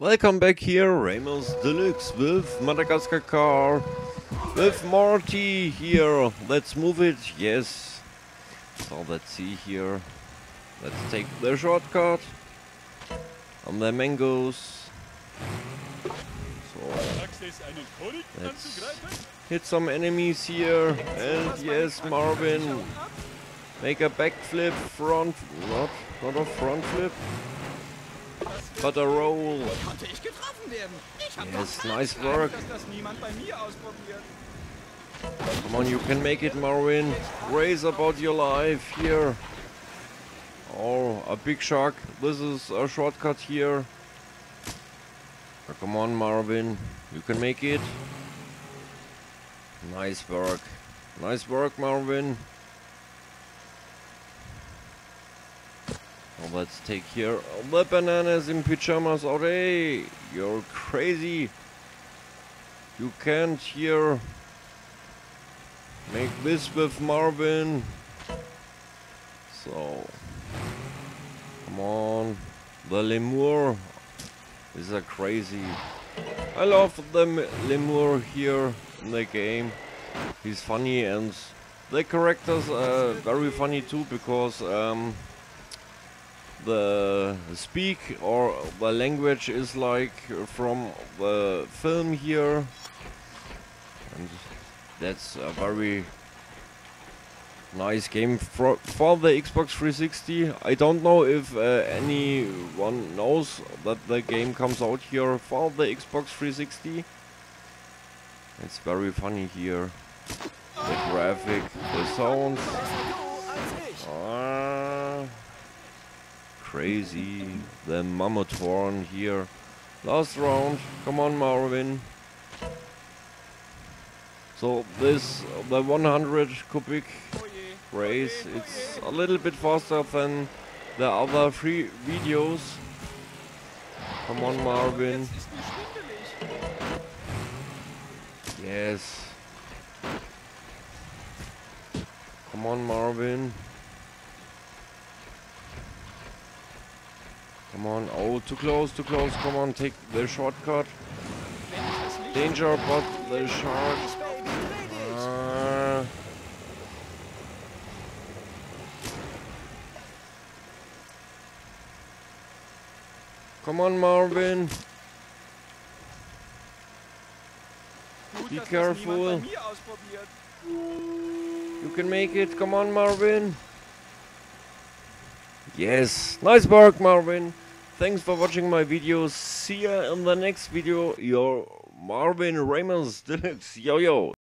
Welcome back here, Raimers Deluxe with Madagascar car, with Marty here. Let's move it, yes. So let's see here. Let's take the shortcut on the mangoes. So let's hit some enemies here, and yes, Marvin, make a backflip, front, not, not a front flip. But a roll. Konnte ich getroffen werden? Ich hab Yes, nice work. dass das niemand bei mir ausprobiert. Come on, you can make it, Marvin. Raise about your life here. Oh, a big shark. This is a shortcut here. Oh, come on, Marvin. You can make it. Nice work. Nice work, Marvin. Let's take here the bananas in pajamas. Oh, hey, you're crazy. You can't here Make this with Marvin. So, come on. The lemur is a crazy. I love the lemur here in the game. He's funny and the characters are very funny too because um, the speak or the language is like from the film here. And that's a very nice game for, for the Xbox 360. I don't know if uh, anyone knows that the game comes out here for the Xbox 360. It's very funny here. The graphic, the sounds. Ah, crazy. The mammoth horn here. Last round. Come on, Marvin. So this, the 100 cubic race, it's a little bit faster than the other three videos. Come on, Marvin. Yes. Come on, Marvin. Come on. Oh, too close, too close. Come on, take the shortcut. Danger, but the shark. Ah. Come on, Marvin. Be careful. You can make it. Come on, Marvin. Yes. Nice work, Marvin. Thanks for watching my videos. See ya in the next video. Your Marvin Raimers Deluxe. Yo, yo.